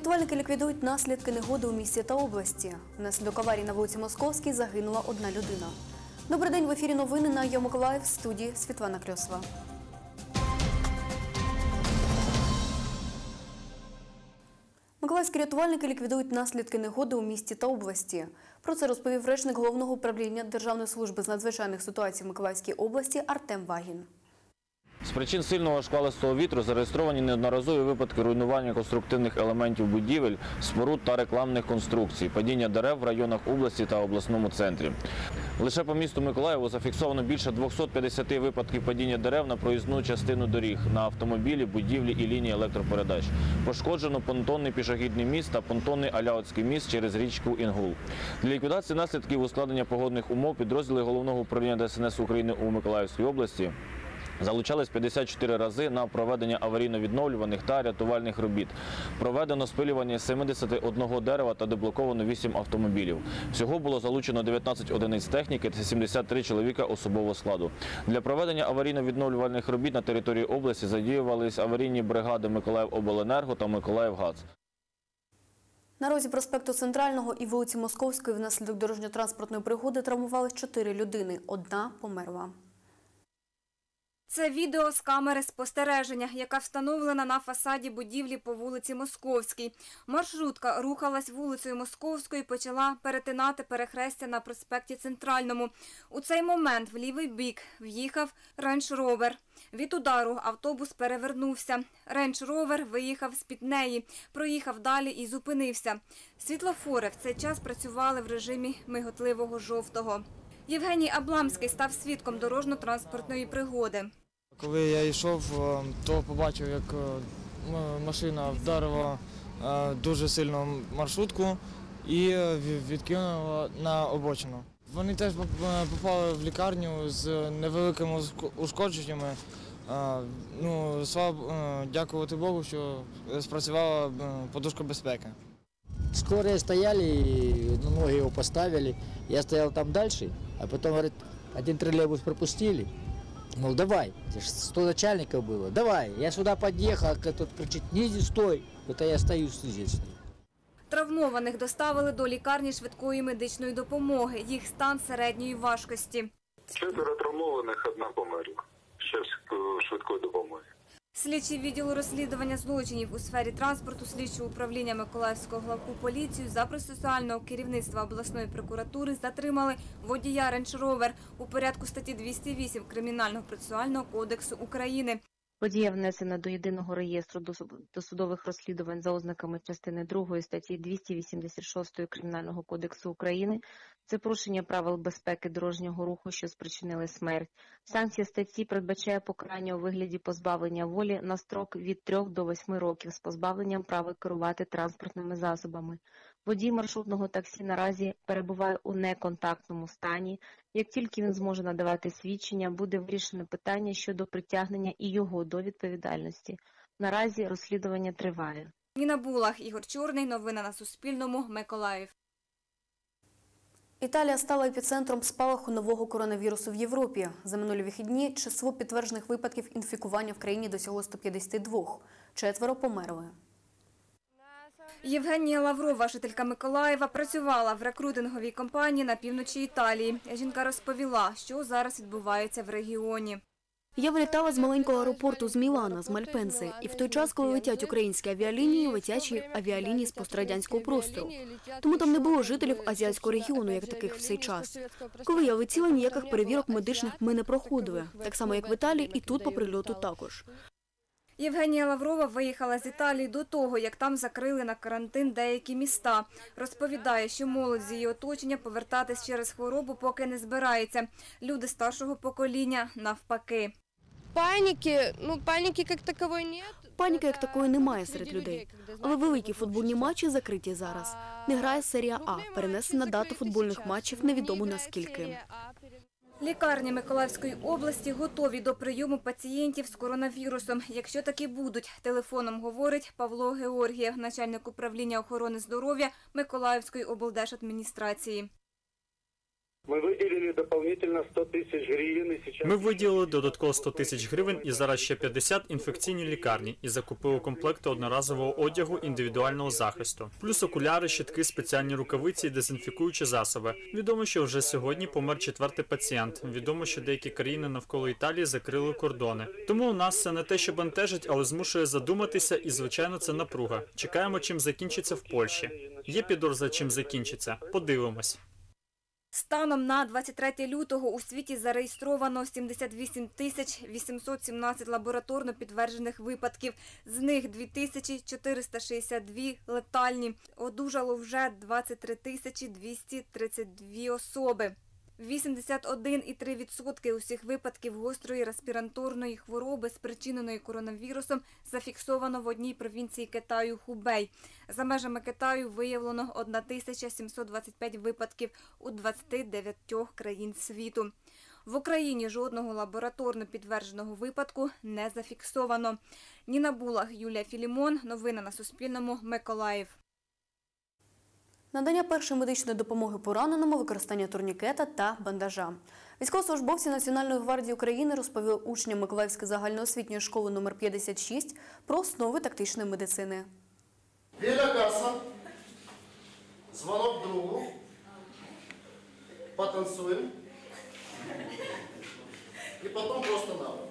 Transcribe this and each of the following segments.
Рятувальники ліквідують наслідки негоди у місті та області. Внаслідок аварії на вулиці Московській загинула одна людина. Добрий день в ефірі новини на Йо студії Світлана Кльосова. Миколаївські рятувальники ліквідують наслідки негоди у місті та області. Про це розповів речник головного управління Державної служби з надзвичайних ситуацій в Миколаївській області Артем Вагін. З причин сильного шквалистого вітру зареєстровані неодноразові випадки руйнування конструктивних елементів будівель, споруд та рекламних конструкцій, падіння дерев в районах області та обласному центрі. Лише по місту Миколаєву зафіксовано більше 250 випадків падіння дерев на проїзну частину доріг, на автомобілі, будівлі і лінії електропередач. Пошкоджено понтонний пішохідний міст та понтонний Аляутський міст через річку Інгул. Для ліквідації наслідків ускладнення погодних умов підрозділи головного управління ДСНС України у Миколаївській області Залучались 54 рази на проведення аварійно-відновлюваних та рятувальних робіт. Проведено спилювання 71 дерева та деблоковано 8 автомобілів. Всього було залучено 19 одиниць техніки та 73 чоловіка особового складу. Для проведення аварійно-відновлювальних робіт на території області задіювались аварійні бригади Миколаївобленерго та Миколаївгаз. На розі проспекту Центрального і вулиці Московської внаслідок дорожньо-транспортної пригоди травмувались чотири людини. Одна померла. Це відео з камери спостереження, яка встановлена на фасаді будівлі по вулиці Московській. Маршрутка рухалась вулицею Московською і почала перетинати перехрестя на проспекті Центральному. У цей момент в лівий бік в'їхав Range Rover. Від удару автобус перевернувся. Range Rover виїхав з-під неї, проїхав далі і зупинився. Світлофори в цей час працювали в режимі миготливого жовтого. Євгеній Абламський став свідком дорожньо-транспортної пригоди. Коли я йшов, е, то побачив, як е, машина вдарила е, дуже сильно маршрутку і відкинула на обочину. Вони теж попали в лікарню з невеликими ушкодженнями. Ну, слава, дякувати Богу, що спрацювала подушка безпеки. Скорые стояли, и, ноги его поставили. Я стоял там дальше, а потом, говорит, один троллейбус пропустили. Мол, давай, здесь ж 100 начальников было, давай. Я сюда подъехал, а тот кричит, не иди, стой. Это я стою здесь. Травмованих доставили до лікарні швидкої медичної допомоги. Їх стан середньої важкості. Четверо травмованих, одна померла. Ще в швидкої допомоги. Слідчі відділу розслідування злочинів у сфері транспорту слідчого управління Миколаївського главку поліцію за процесуального керівництва обласної прокуратури затримали водія Ренч Ровер у порядку статті 208 Кримінального процесуального кодексу України. Подія внесена до єдиного реєстру досудових розслідувань за ознаками частини 2 статті 286 Кримінального кодексу України. Це порушення правил безпеки дорожнього руху, що спричинили смерть. Санкція статті передбачає покарання у вигляді позбавлення волі на строк від 3 до 8 років з позбавленням права керувати транспортними засобами. Водій маршрутного таксі наразі перебуває у неконтактному стані. Як тільки він зможе надавати свідчення, буде вирішено питання щодо притягнення і його до відповідальності. Наразі розслідування триває. Ніна Булах, Ігор Чорний. Новини на Суспільному. Миколаїв. Італія стала епіцентром спалаху нового коронавірусу в Європі. За минулі вихідні число підтверджених випадків інфікування в країні досягло 152. Четверо померли. Євгенія Лаврова, жителька Миколаєва, працювала в рекрутинговій компанії на півночі Італії. Жінка розповіла, що зараз відбувається в регіоні. Я вилітала з маленького аеропорту з Мілана, з Мальпенси. І в той час, коли летять українські авіалінії, летять і авіалінії з пострадянського простору. Тому там не було жителів азіатського регіону, як таких в цей час. Коли я летіла, ніяких перевірок медичних ми не проходили. Так само, як в Італії, і тут по прильоту також. Євгенія Лаврова виїхала з Італії до того, як там закрили на карантин деякі міста. Розповідає, що молодь з її оточення повертатись через хворобу поки не збирається. Люди старшого покоління навпаки. Паніки, ну паніки як такової нет. Паніки як такої немає серед людей. Але великі футбольні матчі закриті зараз. Не грає серія А. Перенесена дата футбольних матчів невідомо наскільки. Лікарні Миколаївської області готові до прийому пацієнтів з коронавірусом. Якщо такі будуть, телефоном говорить Павло Георгієв, начальник управління охорони здоров'я Миколаївської облдержадміністрації. Мы выделили дополнительно 100 тысяч гривен и сейчас... Ми виділили додатково 100 тисяч гривень і зараз ще 50 інфекційній лікарні і закупили комплекти одноразового одягу індивідуального захисту, плюс окуляри, щитки, спеціальні рукавиці і дезінфікуючі засоби. Відомо, що вже сьогодні помер четвертий пацієнт. Відомо, що деякі країни навколо Італії закрили кордони. Тому у нас це не те, що бентежить, але змушує задуматися, і звичайно, це напруга. Чекаємо, чим закінчиться в Польщі. Є підозра, чим закінчиться. Подивимось. Станом на 23 лютого у світі зареєстровано 78 тисяч 817 лабораторно підтверджених випадків. З них 2462 летальні. Одужало вже 23 тисячі 232 особи. 81,3% усіх випадків гострої респіраторної хвороби, спричиненої коронавірусом, зафіксовано в одній провінції Китаю Хубей. За межами Китаю виявлено 1725 випадків у 29 країн світу. В Україні жодного лабораторно підтвердженого випадку не зафіксовано. Ніна Булах, Юлія Філімон. Новини на Суспільному. Миколаїв. Надання першої медичної допомоги пораненому, використання турнікета та бандажа. Військовослужбовці Національної гвардії України розповіли учням Миколаївської загальноосвітньої школи номер 56 про основи тактичної медицини. Біля каса, звонок другу, потанцуем и потом просто на пол.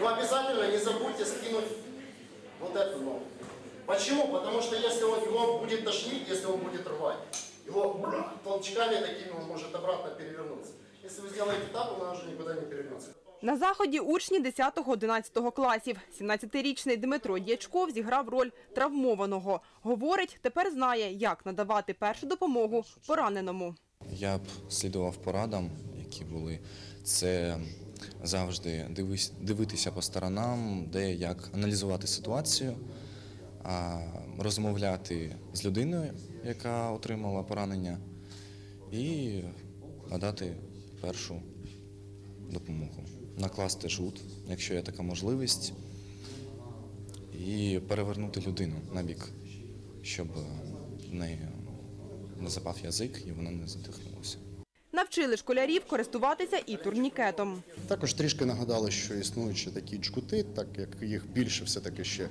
Но обязательно не забудьте скинуть вот эту ногу. Почему? Потому что если он, его будет тошнить, если он будет рвать, его бра, толчками такими он может обратно перевернуться. Если вы сделаете так, он уже никуда не перевернется. На заході учні 10-11 класів. 17-річний Дмитро Дячков зіграв роль травмованого. Говорить, тепер знає, як надавати першу допомогу пораненому. Я б слідував порадам, які були. Це завжди дивись, дивитися по сторонам, де як аналізувати ситуацію, розмовляти з людиною, яка отримала поранення, і надати першу допомогу. Накласти жут, якщо є така можливість, і перевернути людину на бік, щоб в неї не запав язик і вона не задихнулася. Навчили школярів користуватися і турнікетом. Також трішки нагадали, що існуючі такі джкути, так як їх більше все-таки ще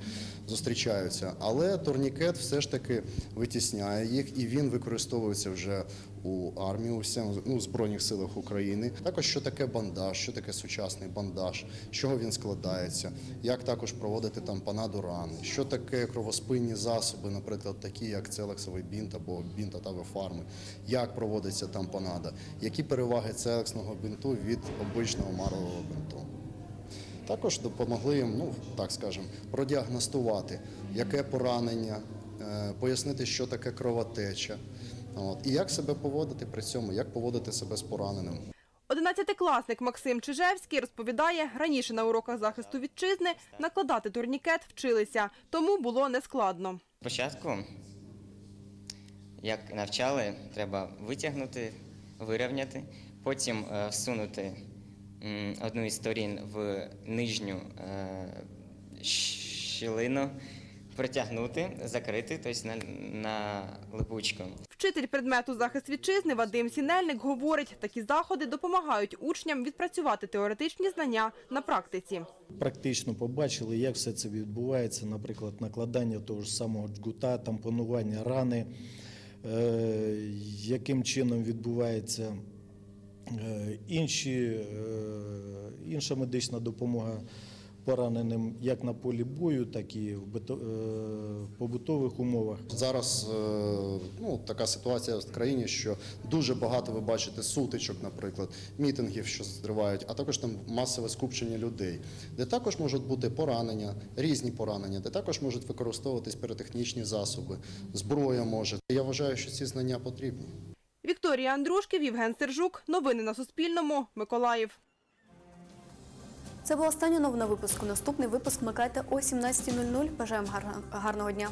зустрічаються. Але турнікет все ж таки витісняє їх, і він використовується вже у армії, у всьому ну, Збройних силах України. Також що таке бандаж, що таке сучасний бандаж, з чого він складається, як також проводити там панаду рани, що таке кровоспинні засоби, наприклад, такі як целексовий бінт або бінт атави фарми, як проводиться там панада, які переваги целексного бінту від обичного марлового бінту. Також допомогли їм, ну так скажемо, продіагностувати, яке поранення, е, пояснити, що таке кровотеча, от, і як себе поводити при цьому, як поводити себе з пораненим. Одинадцятикласник Максим Чижевський розповідає, раніше на уроках захисту вітчизни накладати турнікет вчилися, тому було нескладно. Спочатку, як навчали, треба витягнути, вирівняти, потім е, всунути одну із сторін в нижню е, щілину, притягнути, закрити, тобто на, на липучку. Вчитель предмету захист вітчизни Вадим Сінельник говорить, такі заходи допомагають учням відпрацювати теоретичні знання на практиці. Практично побачили, як все це відбувається, наприклад, накладання того ж самого джгута, тампонування рани, е, яким чином відбувається е, інші, е, інша медична допомога пораненим як на полі бою, так і в е, побутових умовах. Зараз е, ну, така ситуація в країні, що дуже багато ви бачите сутичок, наприклад, мітингів, що тривають, а також там масове скупчення людей, де також можуть бути поранення, різні поранення, де також можуть використовуватись піротехнічні засоби, зброя може. Я вважаю, що ці знання потрібні. Вікторія Андрушків, Євген Сержук. Новини на Суспільному. Миколаїв. Це була остання новина випуску. Наступний випуск вмикайте о 17.00. Бажаємо гарного дня.